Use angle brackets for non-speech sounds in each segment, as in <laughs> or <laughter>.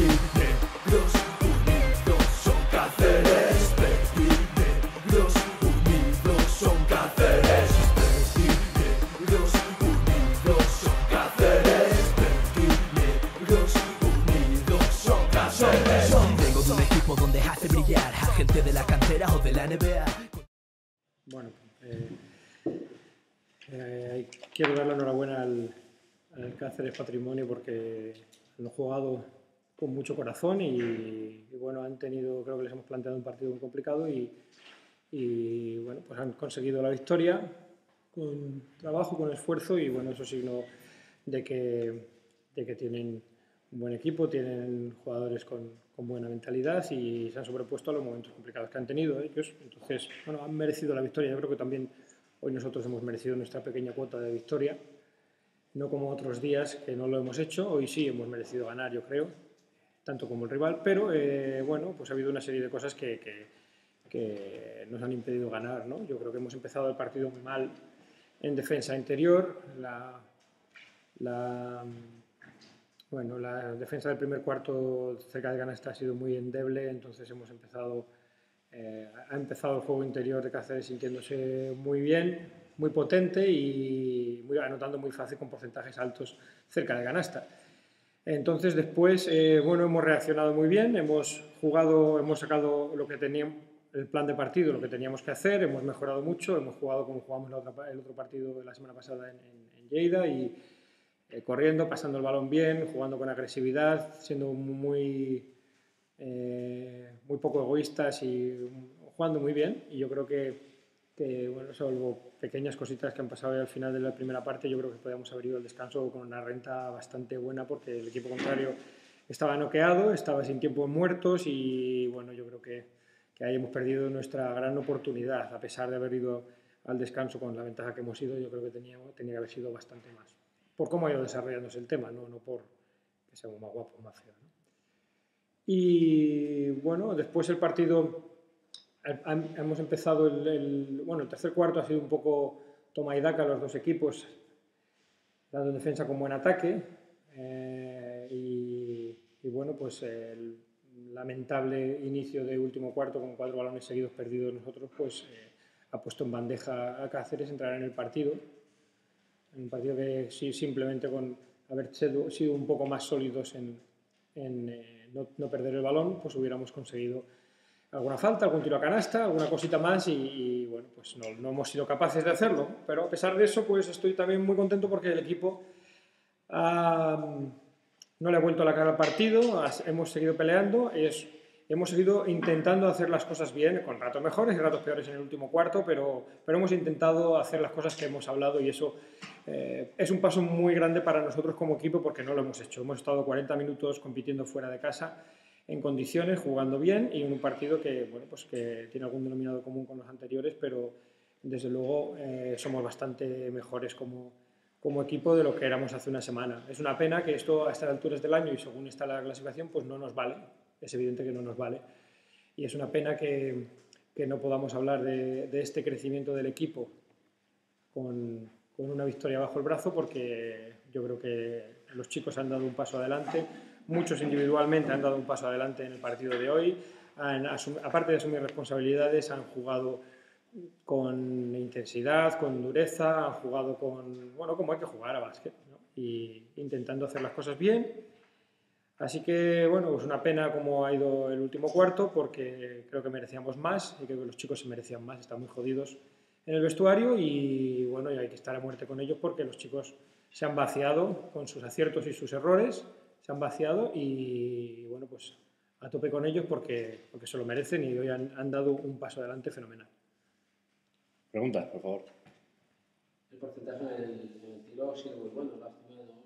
Negros unidos son Cáceres. Negros unidos son Cáceres. Negros unidos son Cáceres. Negros unidos son Cáceres. Vengo de un equipo donde hace brillar a gente de la cantera o de la NBA. Bueno, eh, eh, quiero dar la enhorabuena al, al Cáceres Patrimonio porque han jugado con mucho corazón y, bueno, han tenido, creo que les hemos planteado un partido muy complicado y, y, bueno, pues han conseguido la victoria con trabajo, con esfuerzo y bueno, eso es signo de que, de que tienen un buen equipo, tienen jugadores con, con, buena mentalidad y se han sobrepuesto a los momentos complicados que han tenido ellos. Entonces, bueno, han merecido la victoria. Yo creo que también hoy nosotros hemos merecido nuestra pequeña cuota de victoria. No como otros días que no lo hemos hecho. Hoy sí hemos merecido ganar, yo creo, tanto como el rival. Pero, eh, bueno, pues ha habido una serie de cosas que, que, que nos han impedido ganar, ¿no? Yo creo que hemos empezado el partido muy mal en defensa interior. La, la bueno, la defensa del primer cuarto cerca de Ganasta ha sido muy endeble, entonces hemos empezado, eh, ha empezado el juego interior de Cáceres sintiéndose muy bien, muy potente y muy, anotando muy fácil con porcentajes altos cerca de Ganasta. Entonces después, eh, bueno, hemos reaccionado muy bien, hemos jugado, hemos sacado lo que teníamos, el plan de partido, lo que teníamos que hacer, hemos mejorado mucho, hemos jugado como jugamos el otro partido la semana pasada en, en, en Lleida y eh, corriendo, pasando el balón bien, jugando con agresividad, siendo muy, eh, muy poco egoístas y jugando muy bien. Y yo creo que, que bueno, salvo pequeñas cositas que han pasado al final de la primera parte, yo creo que podíamos haber ido al descanso con una renta bastante buena porque el equipo contrario estaba noqueado, estaba sin tiempo muertos y bueno, yo creo que, que ahí hemos perdido nuestra gran oportunidad, a pesar de haber ido al descanso con la ventaja que hemos ido, yo creo que tenía, tenía que haber sido bastante más por cómo ha ido desarrollándose el tema, no, no por que seamos más guapos, más feos. Y bueno, después el partido, hemos empezado el, el, bueno, el tercer cuarto ha sido un poco toma y daca los dos equipos, en defensa como en ataque. Eh, y, y, bueno, pues el lamentable inicio de último cuarto con cuatro balones seguidos perdidos nosotros, pues eh, ha puesto en bandeja a Cáceres entrar en el partido un partido que sí, simplemente con haber sido un poco más sólidos en, en eh, no, no, perder el balón, pues hubiéramos conseguido alguna falta, algún tiro a canasta, alguna cosita más y, y bueno, pues no, no, hemos sido capaces de hacerlo. Pero a pesar de eso, pues estoy también muy contento porque el equipo no le ha vuelto la cara al partido, hemos seguido peleando, es hemos seguido intentando hacer las cosas bien, con ratos mejores y ratos peores en el último cuarto, pero, pero hemos intentado hacer las cosas que hemos hablado y eso eh, es un paso muy grande para nosotros como equipo porque no lo hemos hecho. Hemos estado 40 minutos compitiendo fuera de casa en condiciones, jugando bien y en un partido que, bueno, pues que tiene algún denominado común con los anteriores, pero desde luego eh, somos bastante mejores como, como equipo de lo que éramos hace una semana. Es una pena que esto a estas alturas del año y según está la clasificación pues no nos vale es evidente que no nos vale. Y es una pena que, que no podamos hablar de, de, este crecimiento del equipo con, con, una victoria bajo el brazo, porque yo creo que los chicos han dado un paso adelante, muchos individualmente han dado un paso adelante en el partido de hoy, han aparte de asumir responsabilidades, han jugado con intensidad, con dureza, han jugado con, bueno, como hay que jugar a básquet, ¿no? y intentando hacer las cosas bien Así que, bueno, es pues una pena cómo ha ido el último cuarto, porque creo que merecíamos más y creo que los chicos se merecían más, están muy jodidos en el vestuario y, bueno, y hay que estar a muerte con ellos porque los chicos se han vaciado con sus aciertos y sus errores, se han vaciado y, bueno, pues a tope con ellos porque, porque se lo merecen y hoy han, han dado un paso adelante fenomenal. Pregunta, por favor. El porcentaje en el, en el tiro ha sido muy bueno, lástima ¿no?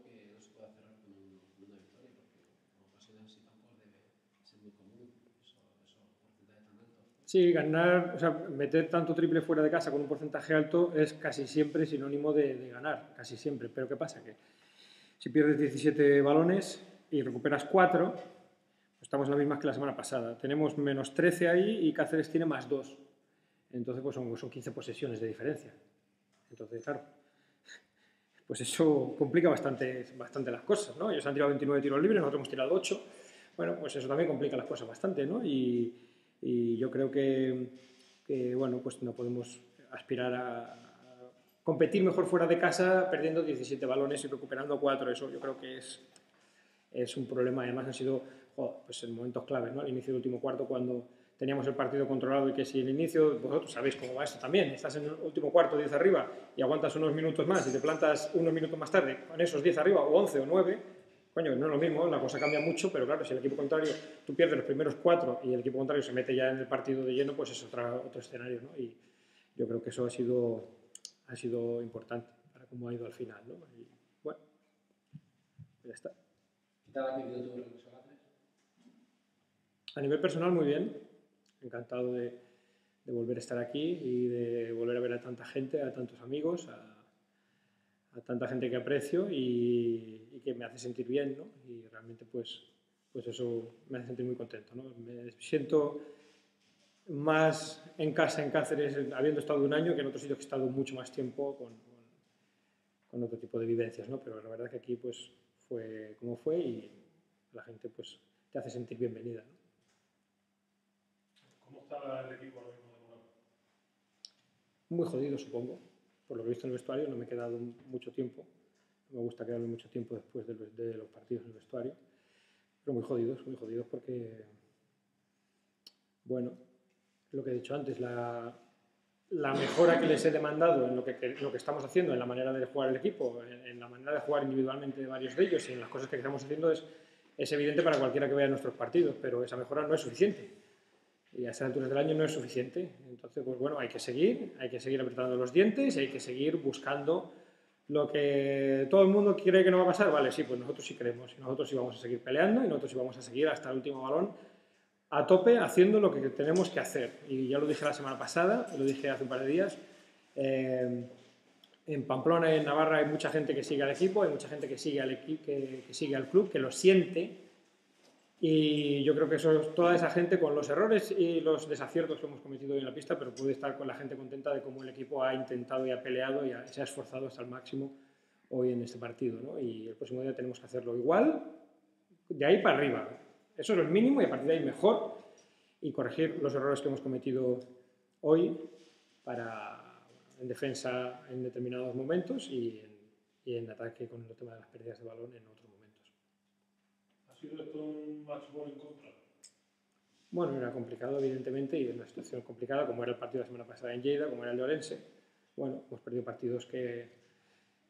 Sí, ganar, o sea, meter tanto triple fuera de casa con un porcentaje alto es casi siempre sinónimo de, de, ganar, casi siempre. Pero ¿qué pasa? Que si pierdes 17 balones y recuperas 4, pues estamos las mismas que la semana pasada. Tenemos menos 13 ahí y Cáceres tiene más 2. Entonces, pues son, son 15 posesiones de diferencia. Entonces, claro, pues eso complica bastante, bastante las cosas, ¿no? Ellos han tirado 29 tiros libres, nosotros hemos tirado 8 bueno, pues eso también complica las cosas bastante, ¿no? Y, y yo creo que, que, bueno, pues no podemos aspirar a, a competir mejor fuera de casa perdiendo 17 balones y recuperando 4. Eso yo creo que es, es un problema. Además, han sido pues en momentos claves, ¿no? Al inicio del último cuarto, cuando teníamos el partido controlado y que si el inicio, vosotros sabéis cómo va esto también, estás en el último cuarto, 10 arriba, y aguantas unos minutos más y te plantas unos minutos más tarde con esos 10 arriba, o 11 o 9, coño, no es lo mismo, la cosa cambia mucho, pero claro, si el equipo contrario, tú pierdes los primeros cuatro y el equipo contrario se mete ya en el partido de lleno, pues es otra, otro escenario, ¿no? Y yo creo que eso ha sido, ha sido importante para cómo ha ido al final, ¿no? Y, bueno, ya está. ¿Qué tal ha vivido tu regreso a nivel personal, muy bien. Encantado de, volver a estar aquí y de volver a ver a tanta gente, a tantos amigos, a, tanta gente que aprecio y, que me hace sentir bien, ¿no? Y realmente, pues, pues eso me hace sentir muy contento, ¿no? Me siento más en casa en Cáceres, habiendo estado un año, que en otros sitios que he estado mucho más tiempo con, con otro tipo de vivencias, ¿no? Pero la verdad que aquí, pues, fue como fue y la gente, pues, te hace sentir bienvenida, ¿no? ¿Cómo está el equipo ahora mismo de Morón? muy jodido, supongo. Por lo que he visto en el vestuario, no me he quedado mucho tiempo. No me gusta quedarme mucho tiempo después de los, de los partidos en el vestuario. Pero muy jodidos, muy jodidos porque, bueno, lo que he dicho antes, la, la mejora que les he demandado en lo que, lo que estamos haciendo, en la manera de jugar el equipo, en, la manera de jugar individualmente de varios de ellos y en las cosas que estamos haciendo es, es evidente para cualquiera que vea nuestros partidos, pero esa mejora no es suficiente y a estas alturas del año no es suficiente. Entonces, pues bueno, hay que seguir, hay que seguir apretando los dientes hay que seguir buscando lo que todo el mundo cree que no va a pasar. Vale, sí, pues nosotros sí creemos nosotros sí vamos a seguir peleando y nosotros sí vamos a seguir hasta el último balón a tope haciendo lo que tenemos que hacer. Y ya lo dije la semana pasada, lo dije hace un par de días. eh, en Pamplona y en Navarra hay mucha gente que sigue al equipo, hay mucha gente que sigue al, que, sigue al club, que lo siente y yo creo que eso es toda esa gente con los errores y los desaciertos que hemos cometido hoy en la pista, pero puede estar con la gente contenta de cómo el equipo ha intentado y ha peleado y se ha esforzado hasta el máximo hoy en este partido. Y el próximo día tenemos que hacerlo igual, de ahí para arriba. Eso es el mínimo y a partir de ahí mejor y corregir los errores que hemos cometido hoy para en defensa en determinados momentos y en, y en ataque con el tema de las pérdidas de balón en otros momentos. ¿Ha sido esto un match ball en contra? Bueno, era complicado, evidentemente, y es una situación complicada, como era el partido la semana pasada en Lleida, como era el de Orense. Bueno, hemos perdido partidos que,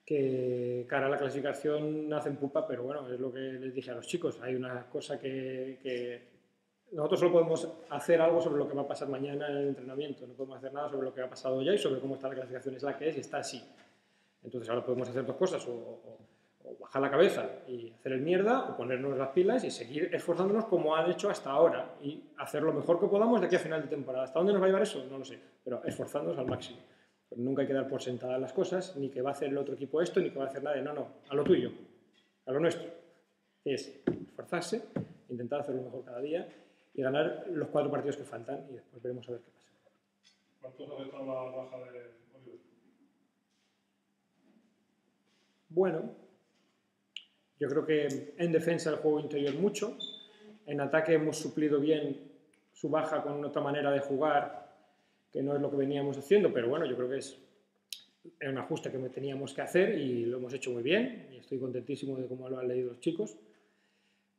que cara a la clasificación hacen pupa, pero bueno, es lo que les dije a los chicos. Hay una cosa que, nosotros solo podemos hacer algo sobre lo que va a pasar mañana en el entrenamiento, no podemos hacer nada sobre lo que ha pasado ya y sobre cómo está la clasificación, es la que es y está así. Entonces ahora podemos hacer dos cosas, o- o bajar la cabeza y hacer el mierda, o ponernos las pilas y seguir esforzándonos como han hecho hasta ahora y hacer lo mejor que podamos de aquí a final de temporada. ¿Hasta dónde nos va a llevar eso? No lo sé, pero esforzándonos al máximo. Pero nunca hay que dar por sentadas las cosas, ni que va a hacer el otro equipo esto, ni que va a hacer nadie. No, no, a lo tuyo, a lo nuestro. Es esforzarse, intentar hacer lo mejor cada día y ganar los cuatro partidos que faltan y después veremos a ver qué pasa. ¿Cuántos la baja de Oliver? Bueno, yo creo que en defensa el juego interior mucho, en ataque hemos suplido bien su baja con otra manera de jugar que no es lo que veníamos haciendo, pero bueno, yo creo que es un ajuste que teníamos que hacer y lo hemos hecho muy bien y estoy contentísimo de cómo lo han leído los chicos.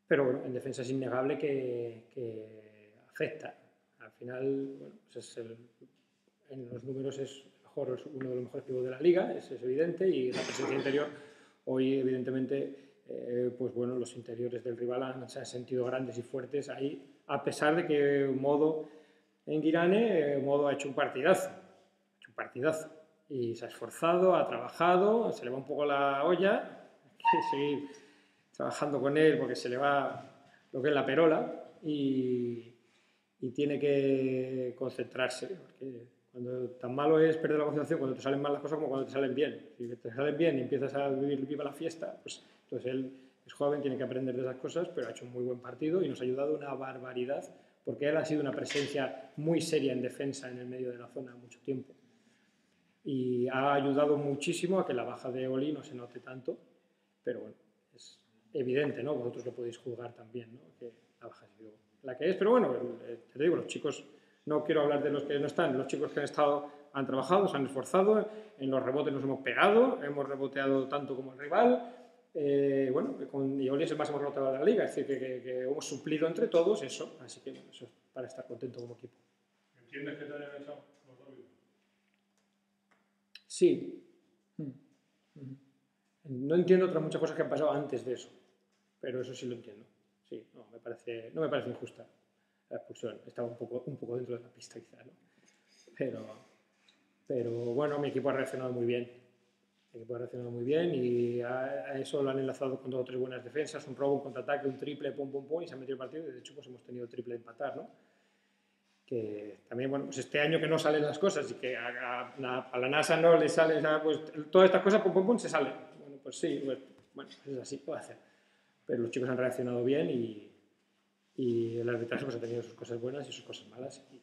Pero bueno, en defensa es innegable que, que afecta. Al final, bueno, pues es el- en los números es mejor, es uno de los mejores pibos de la liga, eso es evidente, y la presencia interior hoy evidentemente, eh, pues bueno, los interiores del rival han, se han sentido grandes y fuertes ahí, a pesar de que Modo en Girane, eh, Modo ha hecho un partidazo, ha hecho un partidazo, y se ha esforzado, ha trabajado, se le va un poco la olla, <laughs> hay que seguir trabajando con él porque se le va lo que es la perola y, y tiene que concentrarse, porque cuando tan malo es perder la concentración, cuando te salen mal las cosas como cuando te salen bien. Si te salen bien y empiezas a vivir viva la fiesta, pues entonces él es joven, tiene que aprender de esas cosas, pero ha hecho un muy buen partido y nos ha ayudado una barbaridad, porque él ha sido una presencia muy seria en defensa en el medio de la zona mucho tiempo. Y ha ayudado muchísimo a que la baja de Oli no se note tanto, pero bueno, es, evidente, ¿no? Vosotros lo podéis juzgar también, ¿no? Que la baja ha sido la que es, pero bueno, eh, te digo, los chicos, no quiero hablar de los que no están, los chicos que han estado, han trabajado, se han esforzado, en los rebotes nos hemos pegado, hemos reboteado tanto como el rival, eh, bueno, con Ioli es el máximo reboteador de la liga, es decir, que, que- que hemos suplido entre todos eso, así que bueno, eso es para estar contento como equipo. ¿Entiendes que te hayan echado los árbitros? Sí. Mm. No entiendo otras muchas cosas que han pasado antes de eso, pero eso sí lo entiendo. Sí, no me parece, no me parece injusta la expulsión. Estaba un poco, un poco dentro de la pista quizá, ¿no? Pero, pero bueno, mi equipo ha reaccionado muy bien. Equipo ha reaccionado muy bien y a, eso lo han enlazado con dos o tres buenas defensas, un robo, un contraataque, un triple, pum, pum, pum, y se ha metido el partido. y De hecho, pues hemos tenido triple empatar, ¿no? que también, bueno, pues este año que no salen las cosas y que a, a- a la NASA no le sale, nada, pues todas estas cosas, pum, pum, pum, se salen. Bueno, pues sí, pues, bueno, es así, puede hacer. Pero los chicos han reaccionado bien y, y el arbitraje pues, ha tenido sus cosas buenas y sus cosas malas. Y